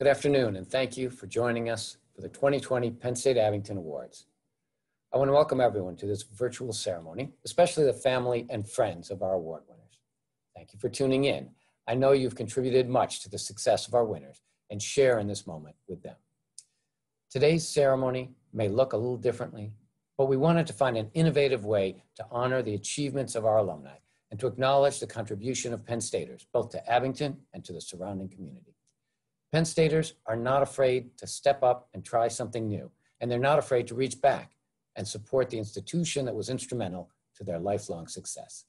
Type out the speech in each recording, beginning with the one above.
Good afternoon, and thank you for joining us for the 2020 Penn State Abington Awards. I want to welcome everyone to this virtual ceremony, especially the family and friends of our award winners. Thank you for tuning in. I know you've contributed much to the success of our winners and share in this moment with them. Today's ceremony may look a little differently, but we wanted to find an innovative way to honor the achievements of our alumni and to acknowledge the contribution of Penn Staters, both to Abington and to the surrounding community. Penn Staters are not afraid to step up and try something new, and they're not afraid to reach back and support the institution that was instrumental to their lifelong success.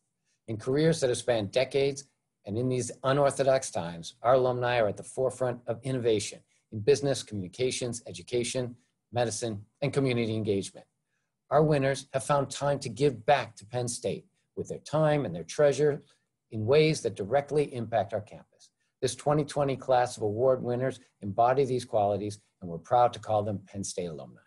In careers that have spanned decades and in these unorthodox times, our alumni are at the forefront of innovation in business, communications, education, medicine, and community engagement. Our winners have found time to give back to Penn State with their time and their treasure in ways that directly impact our campus. This 2020 class of award winners embody these qualities, and we're proud to call them Penn State alumni.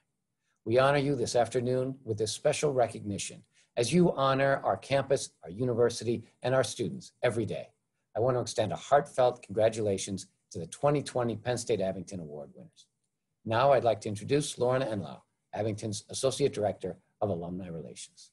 We honor you this afternoon with this special recognition as you honor our campus, our university, and our students every day. I want to extend a heartfelt congratulations to the 2020 Penn State Abington Award winners. Now I'd like to introduce Lauren Enlow, Abington's Associate Director of Alumni Relations.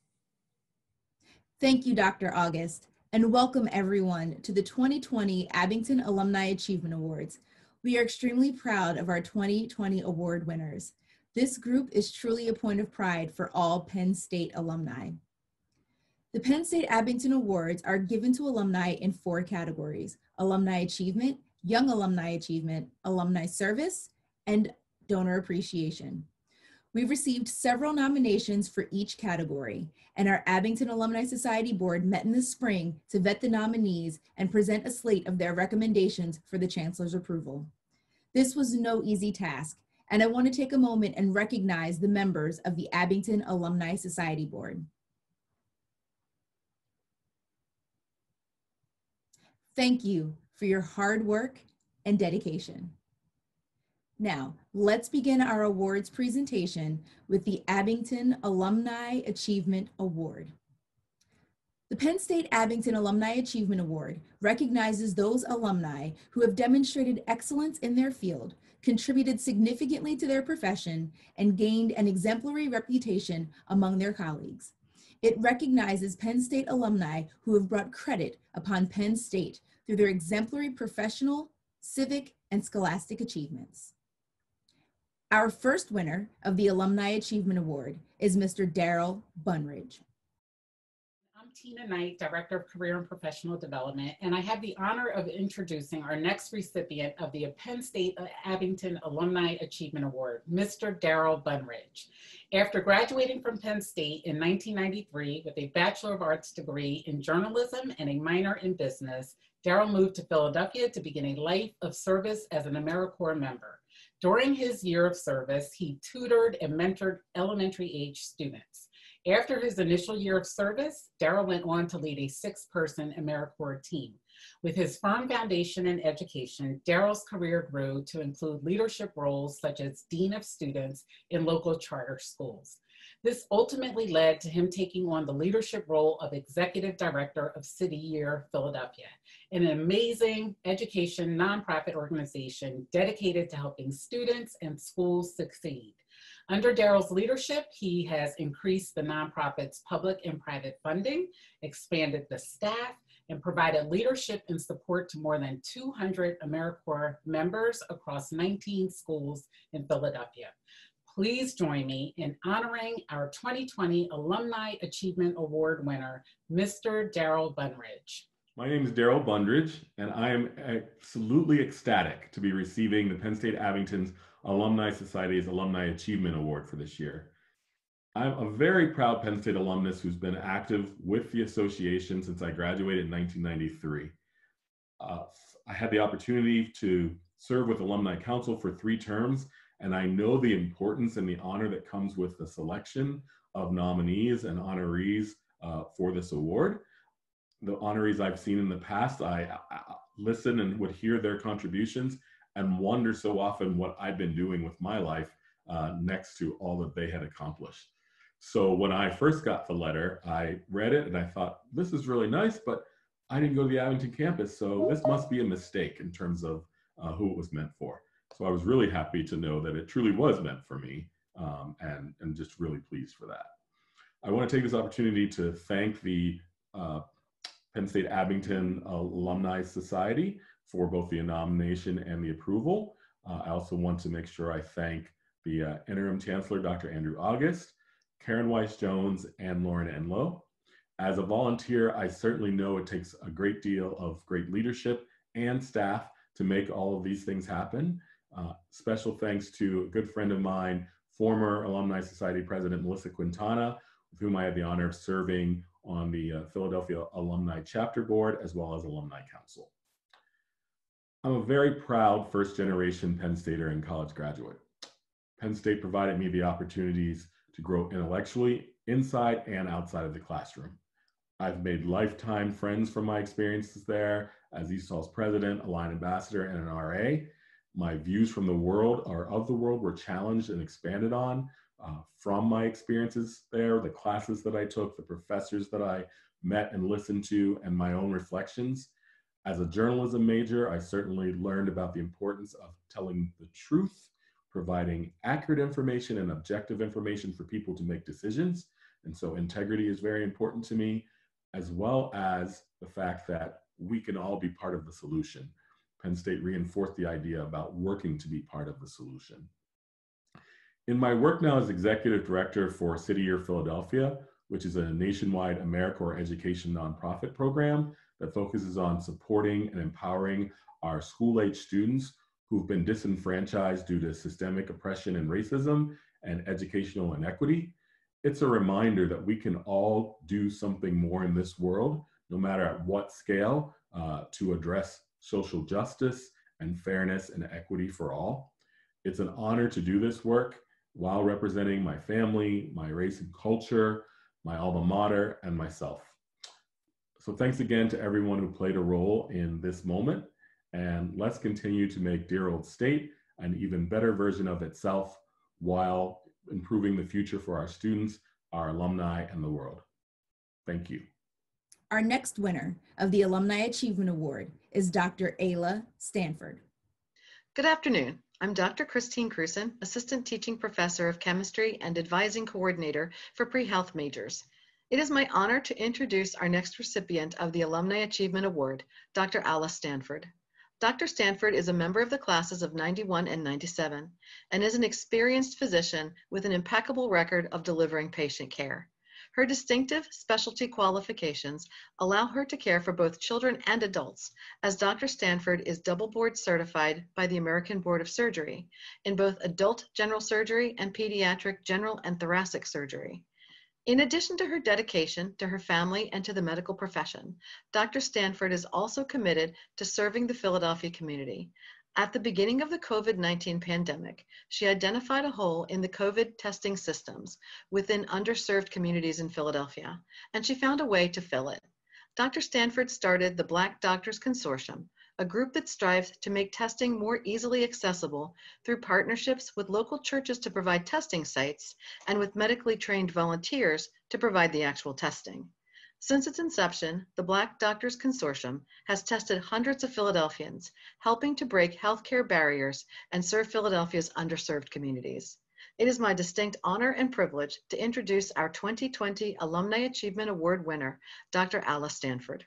Thank you, Dr. August and welcome everyone to the 2020 Abington Alumni Achievement Awards. We are extremely proud of our 2020 award winners. This group is truly a point of pride for all Penn State alumni. The Penn State Abington Awards are given to alumni in four categories, Alumni Achievement, Young Alumni Achievement, Alumni Service, and Donor Appreciation. We've received several nominations for each category, and our Abington Alumni Society Board met in the spring to vet the nominees and present a slate of their recommendations for the Chancellor's approval. This was no easy task, and I want to take a moment and recognize the members of the Abington Alumni Society Board. Thank you for your hard work and dedication. Now, let's begin our awards presentation with the Abington Alumni Achievement Award. The Penn State Abington Alumni Achievement Award recognizes those alumni who have demonstrated excellence in their field, contributed significantly to their profession, and gained an exemplary reputation among their colleagues. It recognizes Penn State alumni who have brought credit upon Penn State through their exemplary professional, civic, and scholastic achievements. Our first winner of the Alumni Achievement Award is Mr. Daryl Bunridge. I'm Tina Knight, Director of Career and Professional Development, and I have the honor of introducing our next recipient of the Penn State Abington Alumni Achievement Award, Mr. Daryl Bunridge. After graduating from Penn State in 1993 with a Bachelor of Arts degree in journalism and a minor in business, Daryl moved to Philadelphia to begin a life of service as an AmeriCorps member. During his year of service, he tutored and mentored elementary age students. After his initial year of service, Daryl went on to lead a six-person AmeriCorps team. With his firm foundation in education, Daryl's career grew to include leadership roles such as Dean of Students in local charter schools. This ultimately led to him taking on the leadership role of Executive Director of City Year Philadelphia, an amazing education nonprofit organization dedicated to helping students and schools succeed. Under Daryl's leadership, he has increased the nonprofit's public and private funding, expanded the staff, and provided leadership and support to more than 200 AmeriCorps members across 19 schools in Philadelphia please join me in honoring our 2020 Alumni Achievement Award winner, Mr. Daryl Bunridge. My name is Daryl Bunridge, and I am absolutely ecstatic to be receiving the Penn State Abington's Alumni Society's Alumni Achievement Award for this year. I'm a very proud Penn State alumnus who's been active with the association since I graduated in 1993. Uh, I had the opportunity to serve with Alumni Council for three terms and I know the importance and the honor that comes with the selection of nominees and honorees uh, for this award. The honorees I've seen in the past, I, I listen and would hear their contributions and wonder so often what I've been doing with my life uh, next to all that they had accomplished. So when I first got the letter, I read it and I thought, this is really nice, but I didn't go to the Abington campus, so this must be a mistake in terms of uh, who it was meant for. So I was really happy to know that it truly was meant for me um, and, and just really pleased for that. I want to take this opportunity to thank the uh, Penn State Abington Alumni Society for both the nomination and the approval. Uh, I also want to make sure I thank the uh, interim chancellor, Dr. Andrew August, Karen Weiss Jones, and Lauren Enlow. As a volunteer, I certainly know it takes a great deal of great leadership and staff to make all of these things happen. Uh, special thanks to a good friend of mine, former Alumni Society President Melissa Quintana, with whom I had the honor of serving on the uh, Philadelphia Alumni Chapter Board as well as Alumni Council. I'm a very proud first generation Penn Stater and college graduate. Penn State provided me the opportunities to grow intellectually inside and outside of the classroom. I've made lifetime friends from my experiences there as Hall's president, a Lion ambassador, and an RA. My views from the world or of the world were challenged and expanded on uh, from my experiences there, the classes that I took, the professors that I met and listened to, and my own reflections. As a journalism major, I certainly learned about the importance of telling the truth, providing accurate information and objective information for people to make decisions. And so integrity is very important to me, as well as the fact that we can all be part of the solution. Penn State reinforced the idea about working to be part of the solution. In my work now as executive director for City Year Philadelphia, which is a nationwide AmeriCorps education nonprofit program that focuses on supporting and empowering our school age students who've been disenfranchised due to systemic oppression and racism and educational inequity. It's a reminder that we can all do something more in this world, no matter at what scale, uh, to address social justice and fairness and equity for all. It's an honor to do this work while representing my family, my race and culture, my alma mater, and myself. So thanks again to everyone who played a role in this moment. And let's continue to make dear old state an even better version of itself while improving the future for our students, our alumni, and the world. Thank you. Our next winner of the Alumni Achievement Award is Dr. Ala Stanford. Good afternoon. I'm Dr. Christine Cruson, Assistant Teaching Professor of Chemistry and Advising Coordinator for Pre-Health Majors. It is my honor to introduce our next recipient of the Alumni Achievement Award, Dr. Alice Stanford. Dr. Stanford is a member of the classes of 91 and 97 and is an experienced physician with an impeccable record of delivering patient care. Her distinctive specialty qualifications allow her to care for both children and adults, as Dr. Stanford is double board certified by the American Board of Surgery in both adult general surgery and pediatric general and thoracic surgery. In addition to her dedication to her family and to the medical profession, Dr. Stanford is also committed to serving the Philadelphia community, at the beginning of the COVID 19 pandemic, she identified a hole in the COVID testing systems within underserved communities in Philadelphia, and she found a way to fill it. Dr. Stanford started the Black Doctors Consortium, a group that strives to make testing more easily accessible through partnerships with local churches to provide testing sites and with medically trained volunteers to provide the actual testing. Since its inception, the Black Doctors Consortium has tested hundreds of Philadelphians, helping to break healthcare barriers and serve Philadelphia's underserved communities. It is my distinct honor and privilege to introduce our 2020 Alumni Achievement Award winner, Dr. Alice Stanford.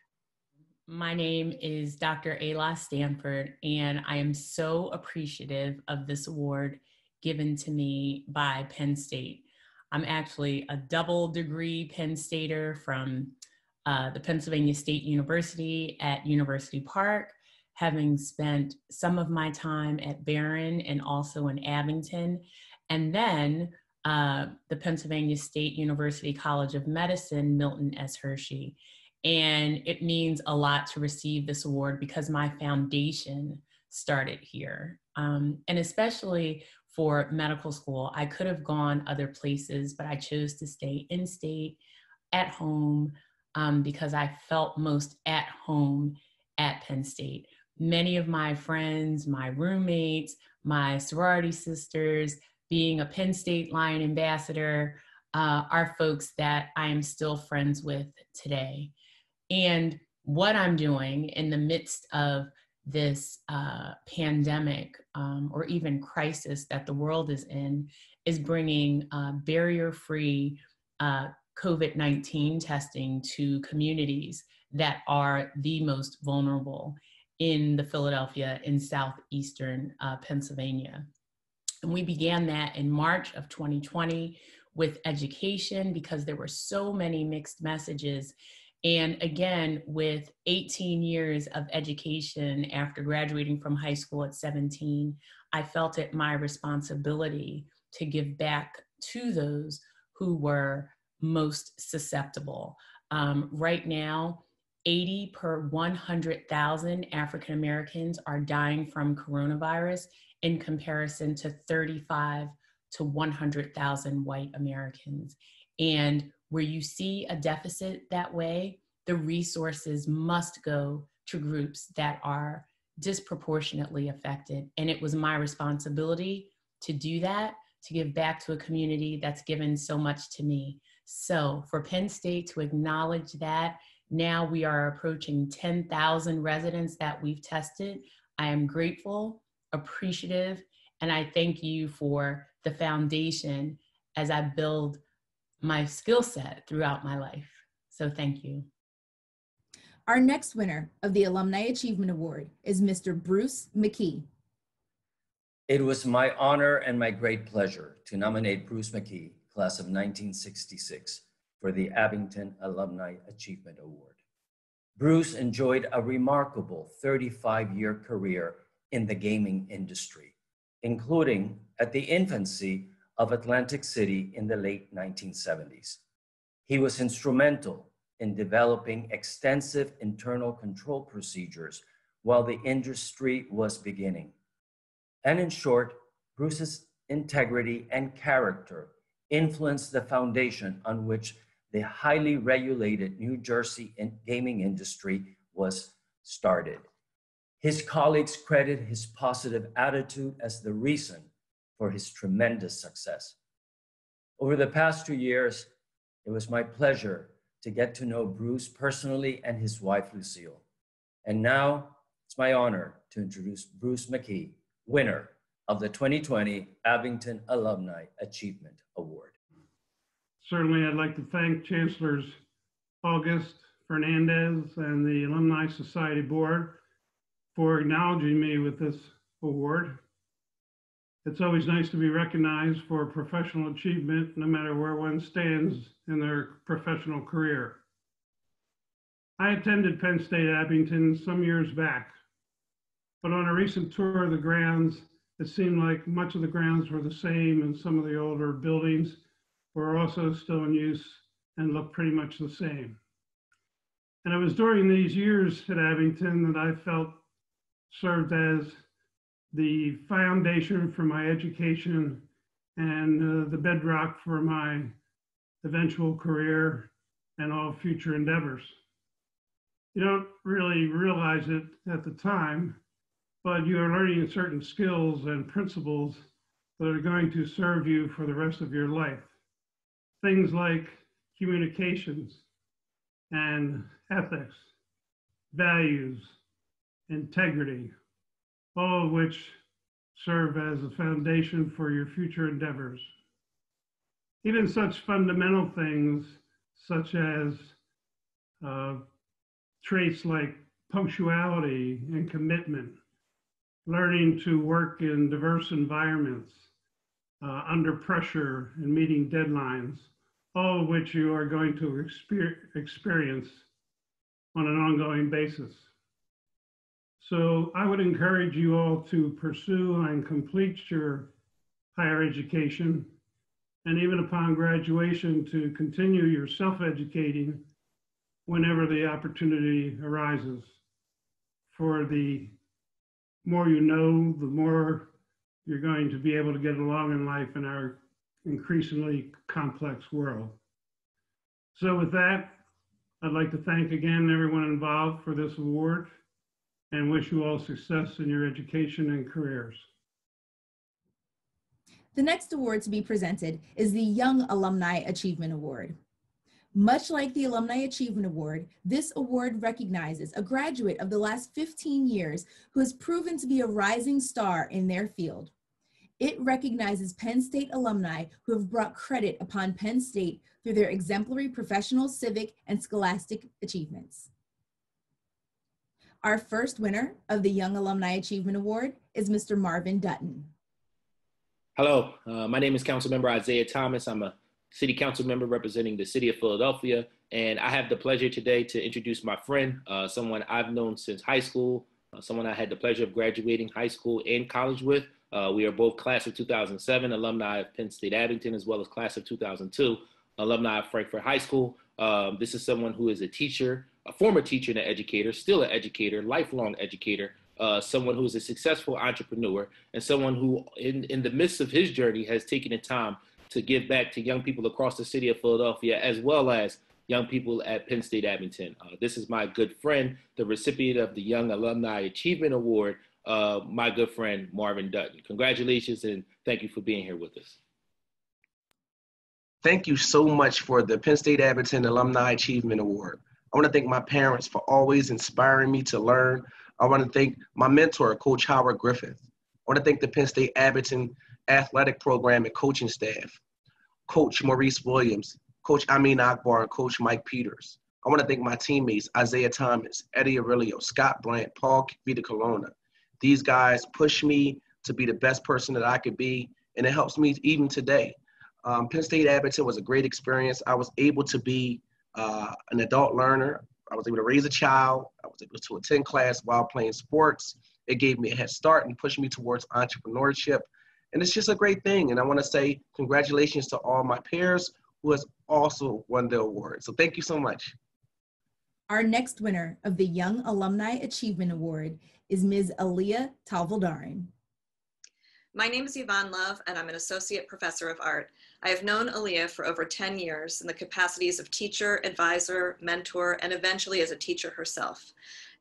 My name is Dr. Ala Stanford, and I am so appreciative of this award given to me by Penn State. I'm actually a double degree Penn Stater from uh, the Pennsylvania State University at University Park, having spent some of my time at Barron and also in Abington, and then uh, the Pennsylvania State University College of Medicine, Milton S. Hershey. And it means a lot to receive this award because my foundation started here. Um, and especially for medical school. I could have gone other places, but I chose to stay in state, at home, um, because I felt most at home at Penn State. Many of my friends, my roommates, my sorority sisters, being a Penn State Lion ambassador, uh, are folks that I am still friends with today. And what I'm doing in the midst of this uh, pandemic um, or even crisis that the world is in is bringing uh, barrier free uh, COVID 19 testing to communities that are the most vulnerable in the Philadelphia and southeastern uh, Pennsylvania. And we began that in March of 2020 with education because there were so many mixed messages. And again, with 18 years of education after graduating from high school at 17, I felt it my responsibility to give back to those who were most susceptible. Um, right now, 80 per 100,000 African Americans are dying from coronavirus in comparison to 35 to 100,000 white Americans. And where you see a deficit that way, the resources must go to groups that are disproportionately affected. And it was my responsibility to do that, to give back to a community that's given so much to me. So for Penn State to acknowledge that, now we are approaching 10,000 residents that we've tested. I am grateful, appreciative, and I thank you for the foundation as I build my skill set throughout my life. So thank you. Our next winner of the Alumni Achievement Award is Mr. Bruce McKee. It was my honor and my great pleasure to nominate Bruce McKee, class of 1966, for the Abington Alumni Achievement Award. Bruce enjoyed a remarkable 35 year career in the gaming industry, including at the infancy of Atlantic City in the late 1970s. He was instrumental in developing extensive internal control procedures while the industry was beginning. And in short, Bruce's integrity and character influenced the foundation on which the highly regulated New Jersey gaming industry was started. His colleagues credit his positive attitude as the reason for his tremendous success. Over the past two years, it was my pleasure to get to know Bruce personally and his wife, Lucille. And now it's my honor to introduce Bruce McKee, winner of the 2020 Abington Alumni Achievement Award. Certainly, I'd like to thank Chancellors August, Fernandez, and the Alumni Society Board for acknowledging me with this award. It's always nice to be recognized for professional achievement, no matter where one stands in their professional career. I attended Penn State Abington some years back, but on a recent tour of the grounds, it seemed like much of the grounds were the same and some of the older buildings were also still in use and looked pretty much the same. And it was during these years at Abington that I felt served as the foundation for my education and uh, the bedrock for my eventual career and all future endeavors. You don't really realize it at the time, but you are learning certain skills and principles that are going to serve you for the rest of your life. Things like communications and ethics, values, integrity, all of which serve as a foundation for your future endeavors. Even such fundamental things such as uh, traits like punctuality and commitment, learning to work in diverse environments, uh, under pressure and meeting deadlines, all of which you are going to exper experience on an ongoing basis. So I would encourage you all to pursue and complete your higher education, and even upon graduation to continue your self-educating whenever the opportunity arises. For the more you know, the more you're going to be able to get along in life in our increasingly complex world. So with that, I'd like to thank again everyone involved for this award and wish you all success in your education and careers. The next award to be presented is the Young Alumni Achievement Award. Much like the Alumni Achievement Award, this award recognizes a graduate of the last 15 years who has proven to be a rising star in their field. It recognizes Penn State alumni who have brought credit upon Penn State through their exemplary professional, civic, and scholastic achievements. Our first winner of the Young Alumni Achievement Award is Mr. Marvin Dutton. Hello, uh, my name is Councilmember Isaiah Thomas. I'm a city council member representing the city of Philadelphia, and I have the pleasure today to introduce my friend, uh, someone I've known since high school, uh, someone I had the pleasure of graduating high school and college with. Uh, we are both class of 2007 alumni of Penn State Abington, as well as class of 2002 alumni of Frankford High School. Um, this is someone who is a teacher, a former teacher and an educator, still an educator, lifelong educator, uh, someone who is a successful entrepreneur, and someone who, in, in the midst of his journey, has taken the time to give back to young people across the city of Philadelphia, as well as young people at Penn State Abington. Uh, this is my good friend, the recipient of the Young Alumni Achievement Award, uh, my good friend Marvin Dutton. Congratulations and thank you for being here with us. Thank you so much for the Penn State Abington Alumni Achievement Award. I want to thank my parents for always inspiring me to learn. I want to thank my mentor, Coach Howard Griffith. I want to thank the Penn State Abington athletic program and coaching staff, Coach Maurice Williams, Coach Amin Akbar, and Coach Mike Peters. I want to thank my teammates, Isaiah Thomas, Eddie Aurelio, Scott Bryant, Paul Vita Colonna. These guys push me to be the best person that I could be, and it helps me even today. Um, Penn State Abington was a great experience. I was able to be uh, an adult learner. I was able to raise a child. I was able to attend class while playing sports. It gave me a head start and pushed me towards entrepreneurship. And it's just a great thing. And I want to say congratulations to all my peers who has also won the award. So thank you so much. Our next winner of the Young Alumni Achievement Award is Ms. Aaliyah Talvaldarin. My name is Yvonne Love, and I'm an associate professor of art. I have known Aaliyah for over 10 years in the capacities of teacher, advisor, mentor, and eventually as a teacher herself.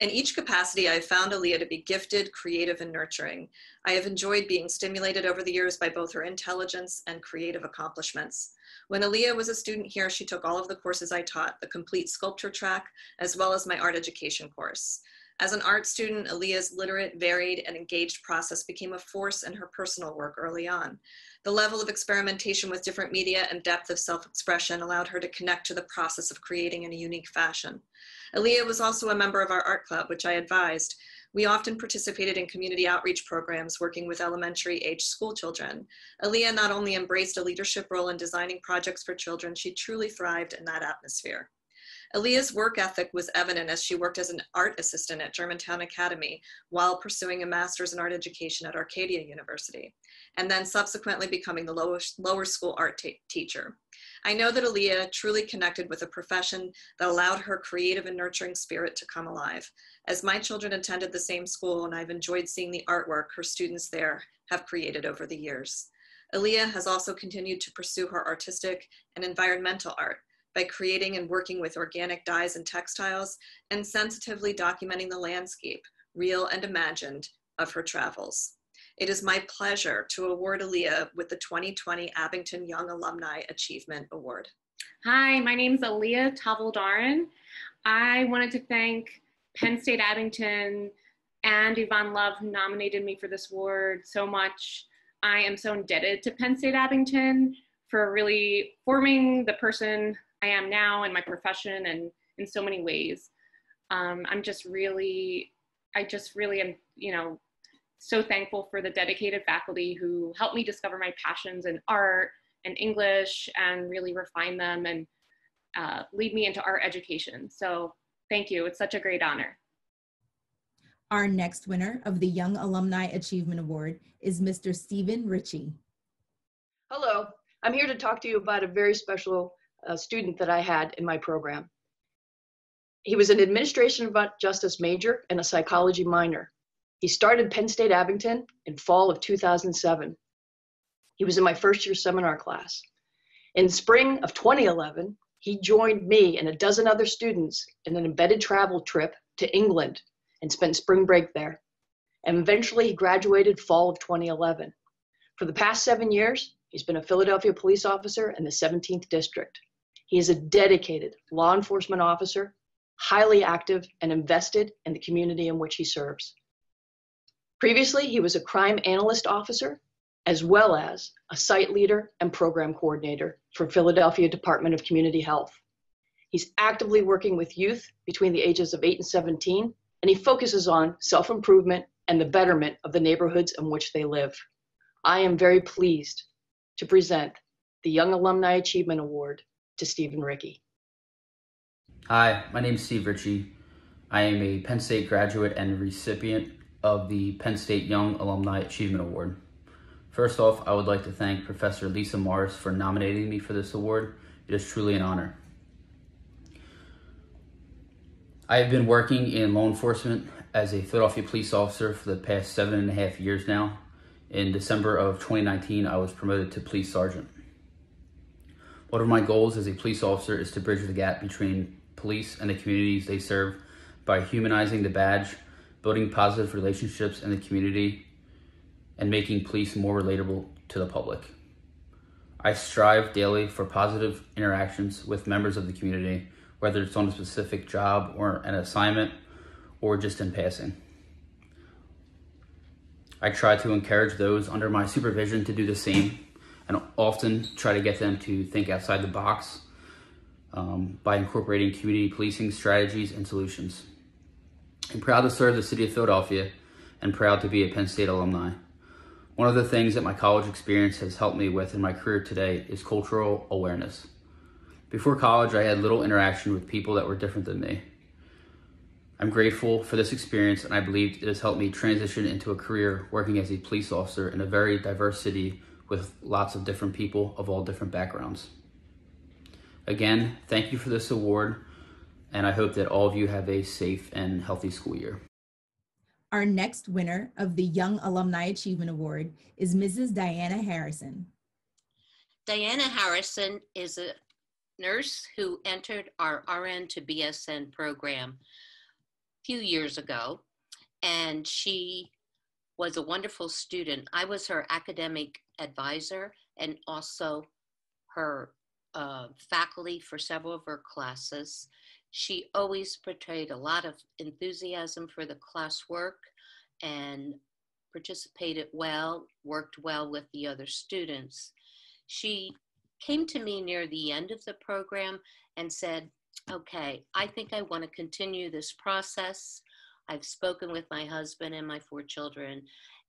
In each capacity, I have found Aaliyah to be gifted, creative, and nurturing. I have enjoyed being stimulated over the years by both her intelligence and creative accomplishments. When Aaliyah was a student here, she took all of the courses I taught, the complete sculpture track, as well as my art education course. As an art student, Aaliyah's literate, varied, and engaged process became a force in her personal work early on. The level of experimentation with different media and depth of self-expression allowed her to connect to the process of creating in a unique fashion. Aaliyah was also a member of our art club, which I advised. We often participated in community outreach programs working with elementary age school children. Aaliyah not only embraced a leadership role in designing projects for children, she truly thrived in that atmosphere. Aaliyah's work ethic was evident as she worked as an art assistant at Germantown Academy while pursuing a master's in art education at Arcadia University, and then subsequently becoming the lower, lower school art teacher. I know that Aaliyah truly connected with a profession that allowed her creative and nurturing spirit to come alive. As my children attended the same school and I've enjoyed seeing the artwork her students there have created over the years. Aaliyah has also continued to pursue her artistic and environmental art, by creating and working with organic dyes and textiles and sensitively documenting the landscape, real and imagined, of her travels. It is my pleasure to award Aaliyah with the 2020 Abington Young Alumni Achievement Award. Hi, my name is Aaliyah Tavaldarin. I wanted to thank Penn State Abington and Yvonne Love who nominated me for this award so much. I am so indebted to Penn State Abington for really forming the person I am now in my profession and in so many ways. Um, I'm just really, I just really am, you know, so thankful for the dedicated faculty who helped me discover my passions in art and English and really refine them and uh, lead me into art education. So thank you. It's such a great honor. Our next winner of the Young Alumni Achievement Award is Mr. Stephen Ritchie. Hello, I'm here to talk to you about a very special a student that I had in my program. He was an administration of justice major and a psychology minor. He started Penn State Abington in fall of 2007. He was in my first year seminar class. In spring of 2011, he joined me and a dozen other students in an embedded travel trip to England and spent spring break there. And eventually he graduated fall of 2011. For the past seven years, he's been a Philadelphia police officer in the 17th district. He is a dedicated law enforcement officer, highly active and invested in the community in which he serves. Previously, he was a crime analyst officer, as well as a site leader and program coordinator for Philadelphia Department of Community Health. He's actively working with youth between the ages of 8 and 17, and he focuses on self improvement and the betterment of the neighborhoods in which they live. I am very pleased to present the Young Alumni Achievement Award to Stephen Ritchie. Hi, my name is Steve Ritchie. I am a Penn State graduate and recipient of the Penn State Young Alumni Achievement Award. First off, I would like to thank Professor Lisa Morris for nominating me for this award. It is truly an honor. I have been working in law enforcement as a Philadelphia police officer for the past seven and a half years now. In December of 2019, I was promoted to police sergeant. One of my goals as a police officer is to bridge the gap between police and the communities they serve by humanizing the badge, building positive relationships in the community, and making police more relatable to the public. I strive daily for positive interactions with members of the community, whether it's on a specific job or an assignment or just in passing. I try to encourage those under my supervision to do the same and often try to get them to think outside the box um, by incorporating community policing strategies and solutions. I'm proud to serve the city of Philadelphia and proud to be a Penn State alumni. One of the things that my college experience has helped me with in my career today is cultural awareness. Before college, I had little interaction with people that were different than me. I'm grateful for this experience and I believe it has helped me transition into a career working as a police officer in a very diverse city with lots of different people of all different backgrounds. Again, thank you for this award, and I hope that all of you have a safe and healthy school year. Our next winner of the Young Alumni Achievement Award is Mrs. Diana Harrison. Diana Harrison is a nurse who entered our RN to BSN program a few years ago, and she was a wonderful student. I was her academic advisor and also her uh, faculty for several of her classes. She always portrayed a lot of enthusiasm for the classwork and participated well, worked well with the other students. She came to me near the end of the program and said, okay, I think I want to continue this process. I've spoken with my husband and my four children,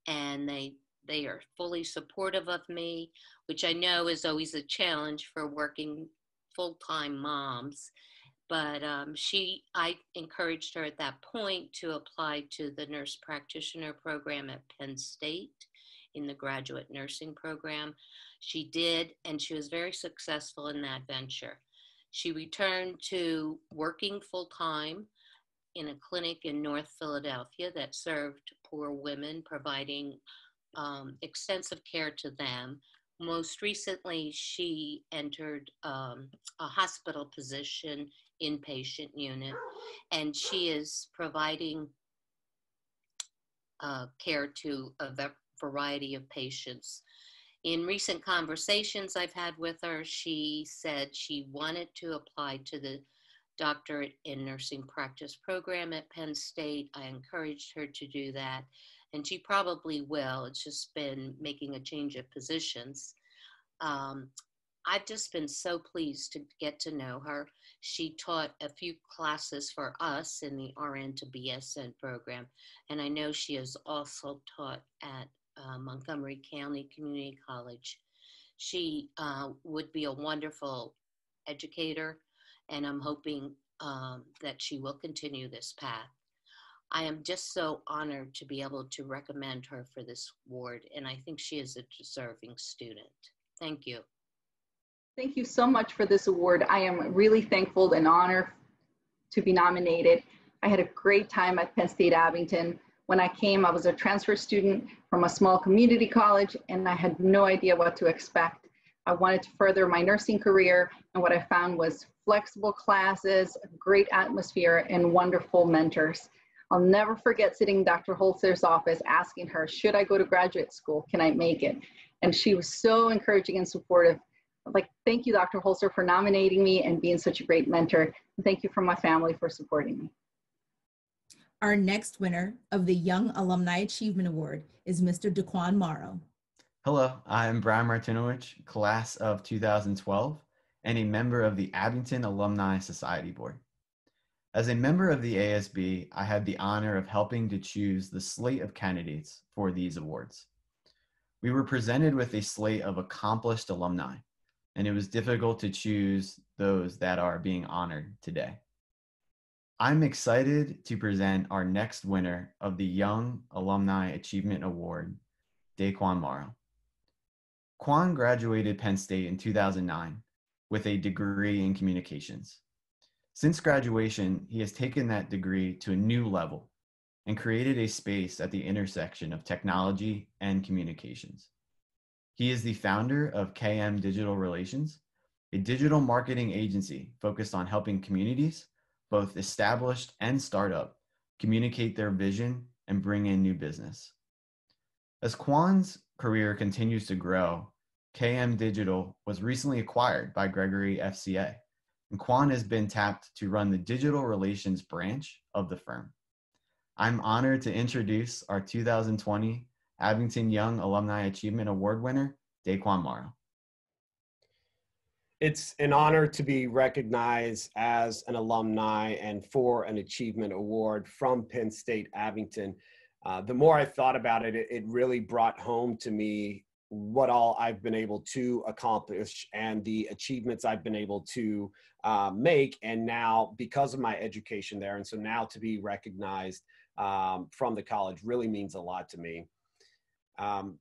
and they they are fully supportive of me, which I know is always a challenge for working full-time moms. But um, she, I encouraged her at that point to apply to the nurse practitioner program at Penn State in the graduate nursing program. She did, and she was very successful in that venture. She returned to working full time in a clinic in North Philadelphia that served poor women, providing um, extensive care to them. Most recently, she entered um, a hospital position inpatient unit, and she is providing uh, care to a variety of patients. In recent conversations I've had with her, she said she wanted to apply to the doctorate in nursing practice program at Penn State. I encouraged her to do that, and she probably will. It's just been making a change of positions. Um, I've just been so pleased to get to know her. She taught a few classes for us in the RN to BSN program, and I know she has also taught at uh, Montgomery County Community College. She uh, would be a wonderful educator and I'm hoping um, that she will continue this path. I am just so honored to be able to recommend her for this award, and I think she is a deserving student. Thank you. Thank you so much for this award. I am really thankful and honored to be nominated. I had a great time at Penn State Abington. When I came, I was a transfer student from a small community college, and I had no idea what to expect. I wanted to further my nursing career, and what I found was flexible classes, great atmosphere, and wonderful mentors. I'll never forget sitting in Dr. Holzer's office asking her, should I go to graduate school? Can I make it? And she was so encouraging and supportive. Like thank you, Dr. Holzer, for nominating me and being such a great mentor. And thank you from my family for supporting me. Our next winner of the Young Alumni Achievement Award is Mr. Daquan Morrow. Hello, I'm Brian Martinovich, class of 2012, and a member of the Abington Alumni Society Board. As a member of the ASB, I had the honor of helping to choose the slate of candidates for these awards. We were presented with a slate of accomplished alumni, and it was difficult to choose those that are being honored today. I'm excited to present our next winner of the Young Alumni Achievement Award, Daquan Morrow. Quan graduated Penn State in 2009 with a degree in communications. Since graduation, he has taken that degree to a new level and created a space at the intersection of technology and communications. He is the founder of KM Digital Relations, a digital marketing agency focused on helping communities, both established and startup, communicate their vision and bring in new business. As Quan's career continues to grow, KM Digital was recently acquired by Gregory FCA, and Quan has been tapped to run the digital relations branch of the firm. I'm honored to introduce our 2020 Abington Young Alumni Achievement Award winner, Daquan Morrow. It's an honor to be recognized as an alumni and for an achievement award from Penn State Abington. Uh, the more I thought about it, it, it really brought home to me what all I've been able to accomplish and the achievements I've been able to uh, make. And now, because of my education there, and so now to be recognized um, from the college really means a lot to me. Um,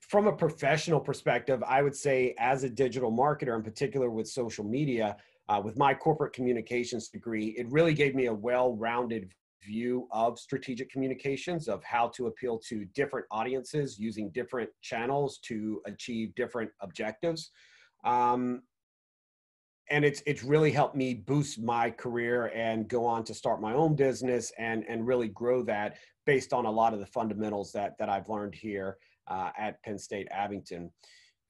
from a professional perspective, I would say, as a digital marketer, in particular with social media, uh, with my corporate communications degree, it really gave me a well rounded view of strategic communications of how to appeal to different audiences using different channels to achieve different objectives. Um, and it's it's really helped me boost my career and go on to start my own business and and really grow that based on a lot of the fundamentals that that I've learned here uh, at Penn State Abington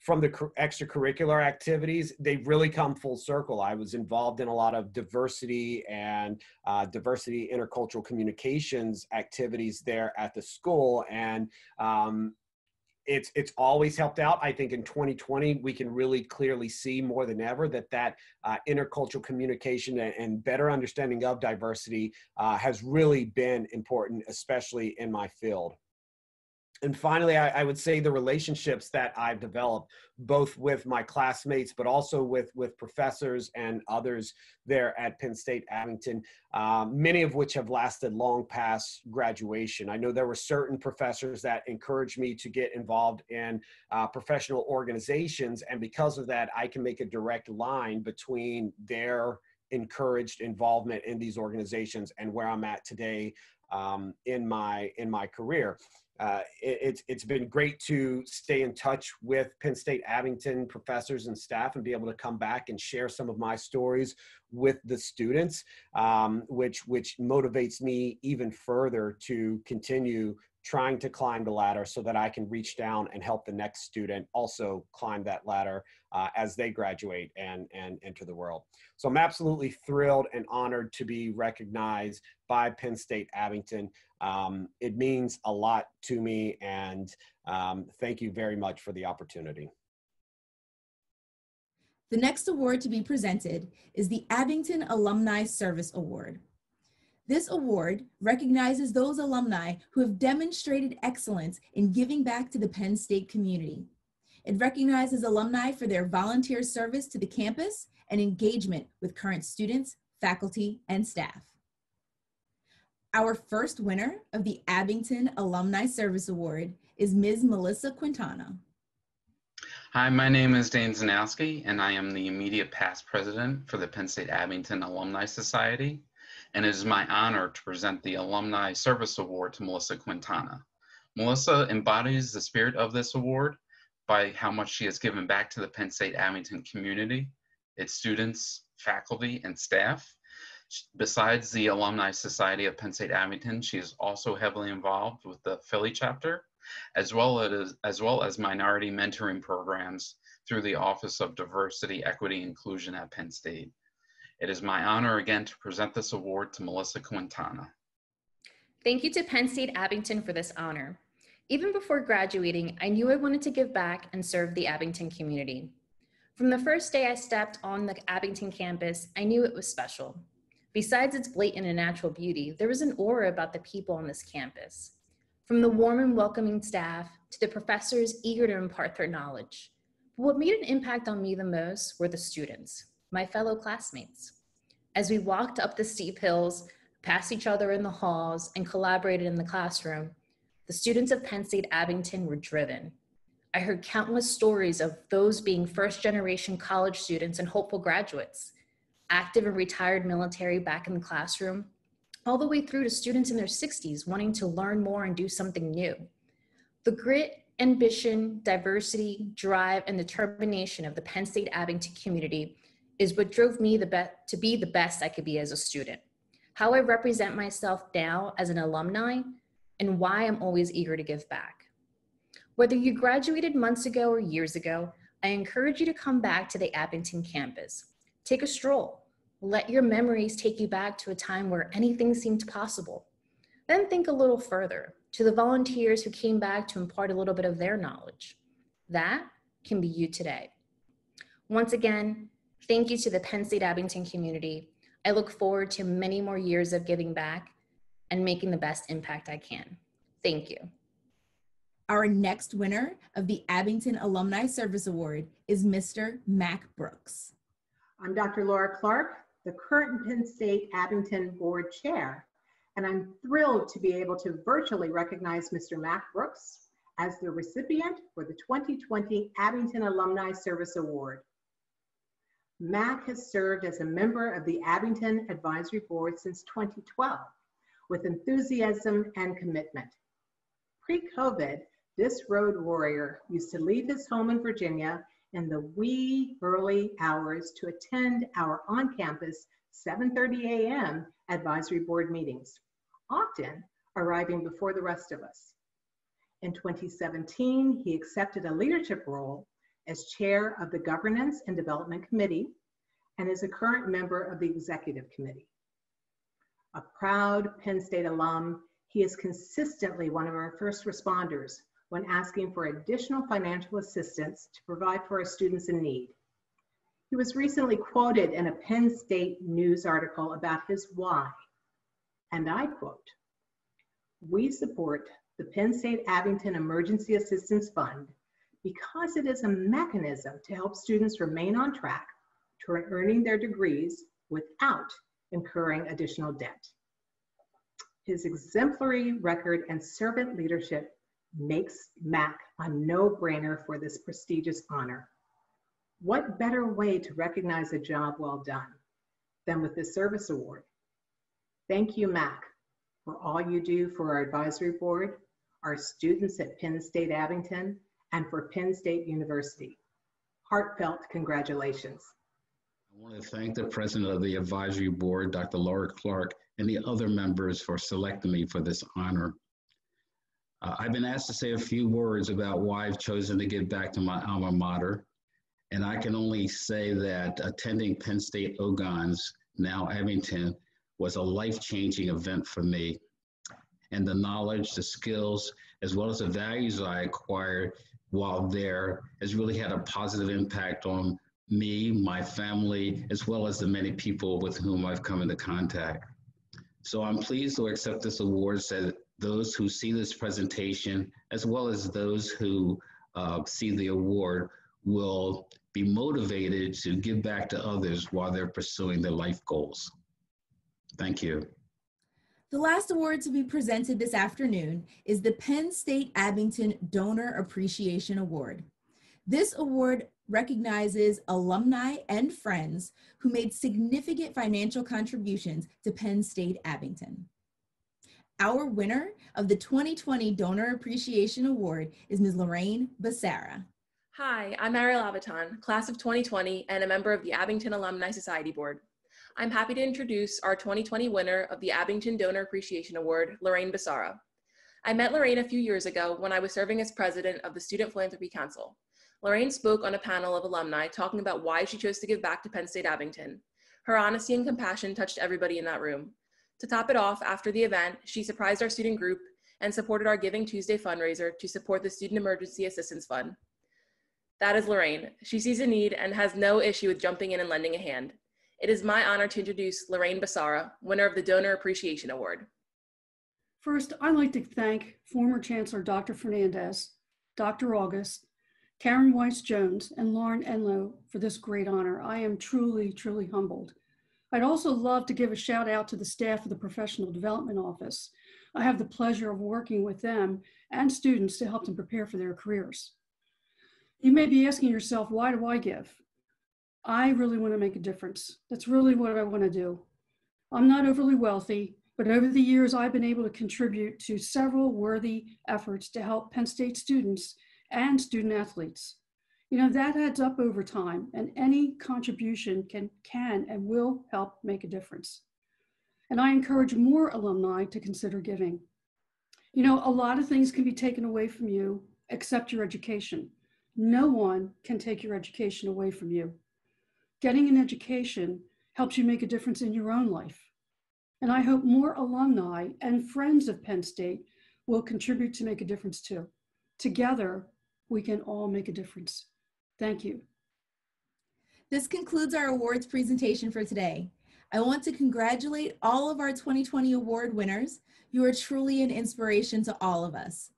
from the extracurricular activities, they've really come full circle. I was involved in a lot of diversity and uh, diversity intercultural communications activities there at the school, and um, it's it's always helped out. I think in 2020 we can really clearly see more than ever that that uh, intercultural communication and, and, better understanding of diversity uh, has really been important, especially in my field and finally, I, I, would say the relationships that I've developed, both with my classmates, but also with with professors and others there at Penn State Abington, um, many of which have lasted long past graduation. I know there were certain professors that encouraged me to get involved in uh, professional organizations, and because of that, I can make a direct line between their encouraged involvement in these organizations and where I'm at today um, in my in my career uh, it, it's it's been great to stay in touch with Penn State Abington professors and staff and be able to come back and share some of my stories with the students, um, which which motivates me even further to continue trying to climb the ladder so that I can reach down and help the next student also climb that ladder uh, as they graduate and, and enter the world. So I'm absolutely thrilled and honored to be recognized by Penn State Abington. Um, it means a lot to me and um, thank you very much for the opportunity. The next award to be presented is the Abington Alumni Service Award. This award recognizes those alumni who have demonstrated excellence in giving back to the Penn State community. It recognizes alumni for their volunteer service to the campus and engagement with current students, faculty, and staff. Our first winner of the Abington Alumni Service Award is Ms. Melissa Quintana. Hi, my name is Dane Zanowski, and I am the immediate past president for the Penn State Abington Alumni Society and it is my honor to present the Alumni Service Award to Melissa Quintana. Melissa embodies the spirit of this award by how much she has given back to the Penn State Abington community, its students, faculty, and staff. Besides the Alumni Society of Penn State Abington, she is also heavily involved with the Philly chapter, as well as, as well as minority mentoring programs through the Office of Diversity, Equity, Inclusion at Penn State. It is my honor again to present this award to Melissa Quintana. Thank you to Penn State Abington for this honor. Even before graduating, I knew I wanted to give back and serve the Abington community. From the first day I stepped on the Abington campus, I knew it was special. Besides its blatant and natural beauty, there was an aura about the people on this campus. From the warm and welcoming staff to the professors eager to impart their knowledge. But what made an impact on me the most were the students, my fellow classmates. As we walked up the steep hills, passed each other in the halls, and collaborated in the classroom, the students of Penn State Abington were driven, I heard countless stories of those being first generation college students and hopeful graduates, active and retired military back in the classroom, all the way through to students in their 60s wanting to learn more and do something new. The grit, ambition, diversity, drive, and determination of the Penn State Abington community is what drove me be- to be the best I could be as a student. How I represent myself now as an alumni, and why I'm always eager to give back. Whether you graduated months ago or years ago, I encourage you to come back to the Abington campus. Take a stroll. Let your memories take you back to a time where anything seemed possible. Then think a little further to the volunteers who came back to impart a little bit of their knowledge. That can be you today. Once again, thank you to the Penn State Abington community. I look forward to many more years of giving back and making the best impact I can. Thank you. Our next winner of the Abington Alumni Service Award is Mr. Mac Brooks. I'm Dr. Laura Clark, the current Penn State Abington Board Chair, and I'm thrilled to be able to virtually recognize Mr. Mac Brooks as the recipient for the 2020 Abington Alumni Service Award. Mac has served as a member of the Abington Advisory Board since 2012 with enthusiasm and commitment. Pre-COVID, this road warrior used to leave his home in Virginia in the wee early hours to attend our on-campus 7.30 a.m. advisory board meetings, often arriving before the rest of us. In 2017, he accepted a leadership role as chair of the Governance and Development Committee and is a current member of the Executive Committee. A proud Penn State alum, he is consistently one of our first responders when asking for additional financial assistance to provide for our students in need. He was recently quoted in a Penn State news article about his why, and I quote, we support the Penn State Abington Emergency Assistance Fund because it is a mechanism to help students remain on track to earning their degrees without incurring additional debt. His exemplary record and servant leadership makes Mac a no-brainer for this prestigious honor. What better way to recognize a job well done than with this service award? Thank you, Mac, for all you do for our advisory board, our students at Penn State Abington, and for Penn State University. Heartfelt congratulations. I want to thank the president of the advisory board, Dr. Laura Clark, and the other members for selecting me for this honor. Uh, I've been asked to say a few words about why I've chosen to give back to my alma mater. And I can only say that attending Penn State Ogontz, now Abington, was a life changing event for me. And the knowledge, the skills, as well as the values I acquired while there has really had a positive impact on me, my family, as well as the many people with whom I've come into contact. So I'm pleased to accept this award those who see this presentation, as well as those who uh, see the award, will be motivated to give back to others while they're pursuing their life goals. Thank you. The last award to be presented this afternoon is the Penn State Abington Donor Appreciation Award. This award recognizes alumni and friends who made significant financial contributions to Penn State Abington. Our winner of the 2020 Donor Appreciation Award is Ms. Lorraine Becerra. Hi, I'm Ariel Aviton, class of 2020 and a member of the Abington Alumni Society Board. I'm happy to introduce our 2020 winner of the Abington Donor Appreciation Award, Lorraine Becerra. I met Lorraine a few years ago when I was serving as president of the Student Philanthropy Council. Lorraine spoke on a panel of alumni talking about why she chose to give back to Penn State Abington. Her honesty and compassion touched everybody in that room. To top it off, after the event, she surprised our student group and supported our Giving Tuesday fundraiser to support the Student Emergency Assistance Fund. That is Lorraine. She sees a need and has no issue with jumping in and lending a hand. It is my honor to introduce Lorraine Becerra, winner of the Donor Appreciation Award. First, I'd like to thank former Chancellor Dr. Fernandez, Dr. August, Karen Weiss Jones, and Lauren Enlow for this great honor. I am truly, truly humbled. I'd also love to give a shout out to the staff of the Professional Development Office. I have the pleasure of working with them and students to help them prepare for their careers. You may be asking yourself, why do I give? I really want to make a difference. That's really what I want to do. I'm not overly wealthy, but over the years, I've been able to contribute to several worthy efforts to help Penn State students and student athletes. You know, that adds up over time, and any contribution can, can and will help make a difference. And I encourage more alumni to consider giving. You know, a lot of things can be taken away from you except your education. No one can take your education away from you. Getting an education helps you make a difference in your own life. And I hope more alumni and friends of Penn State will contribute to make a difference too. Together, we can all make a difference. Thank you. This concludes our awards presentation for today. I want to congratulate all of our 2020 award winners. You are truly an inspiration to all of us.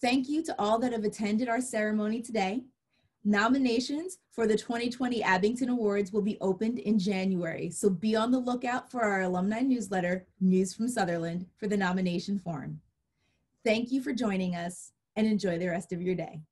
Thank you to all that have attended our ceremony today. Nominations for the 2020 Abington Awards will be opened in January, so be on the lookout for our alumni newsletter, News from Sutherland, for the nomination form. Thank you for joining us and enjoy the rest of your day.